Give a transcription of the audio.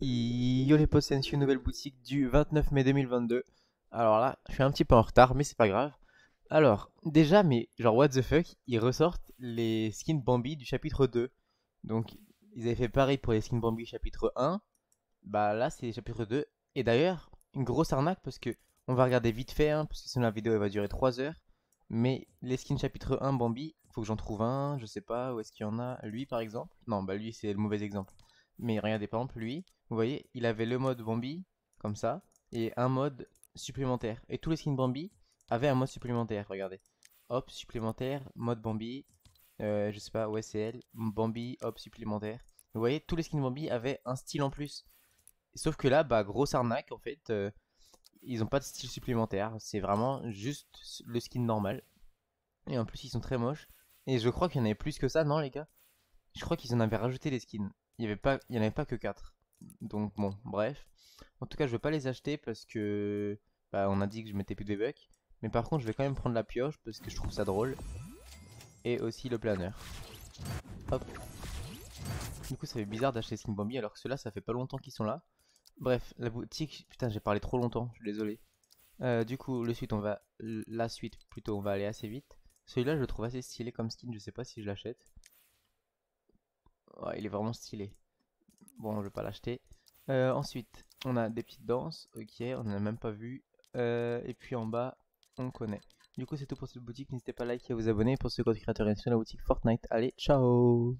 Yo les potes, c'est une nouvelle boutique du 29 mai 2022. Alors là, je suis un petit peu en retard, mais c'est pas grave. Alors, déjà, mais genre, what the fuck, ils ressortent les skins Bambi du chapitre 2. Donc, ils avaient fait pareil pour les skins Bambi chapitre 1. Bah là, c'est chapitre 2. Et d'ailleurs, une grosse arnaque parce que on va regarder vite fait, hein, parce que sinon la vidéo elle va durer 3 heures. Mais les skins chapitre 1 Bambi, faut que j'en trouve un, je sais pas, où est-ce qu'il y en a? Lui par exemple. Non, bah lui c'est le mauvais exemple. Mais regardez par exemple lui, vous voyez, il avait le mode Bambi, comme ça, et un mode supplémentaire. Et tous les skins Bambi avaient un mode supplémentaire, regardez. Hop, supplémentaire, mode Bambi, euh, je sais pas, OSL, Bambi, hop, supplémentaire. Vous voyez, tous les skins Bambi avaient un style en plus. Sauf que là, bah, grosse arnaque en fait. Euh, ils ont pas de style supplémentaire. C'est vraiment juste le skin normal. Et en plus, ils sont très moches. Et je crois qu'il y en avait plus que ça, non, les gars? Je crois qu'ils en avaient rajouté les skins. Il y avait pas, en avait pas que 4. Donc bon, bref. En tout cas, je vais pas les acheter parce que bah, on a dit que je mettais plus de V-Bucks. Mais par contre, je vais quand même prendre la pioche parce que je trouve ça drôle. Et aussi le planeur. Hop. Du coup, ça fait bizarre d'acheter Skin Bambi alors que ceux-là, ça fait pas longtemps qu'ils sont là. Bref, la boutique... Putain, j'ai parlé trop longtemps, je suis désolé. Euh, du coup, le suite, on va... La suite, plutôt, on va aller assez vite. Celui-là, je le trouve assez stylé comme skin, je sais pas si je l'achète. Il est vraiment stylé. Bon, je vais pas l'acheter. Euh, ensuite, on a des petites danses. Ok, on n'a même pas vu. Euh, et puis en bas, on connaît. Du coup, c'est tout pour cette boutique. N'hésitez pas à liker et à vous abonner pour ce code créateur sur la boutique Fortnite. Allez, ciao